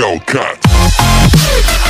Hellcat.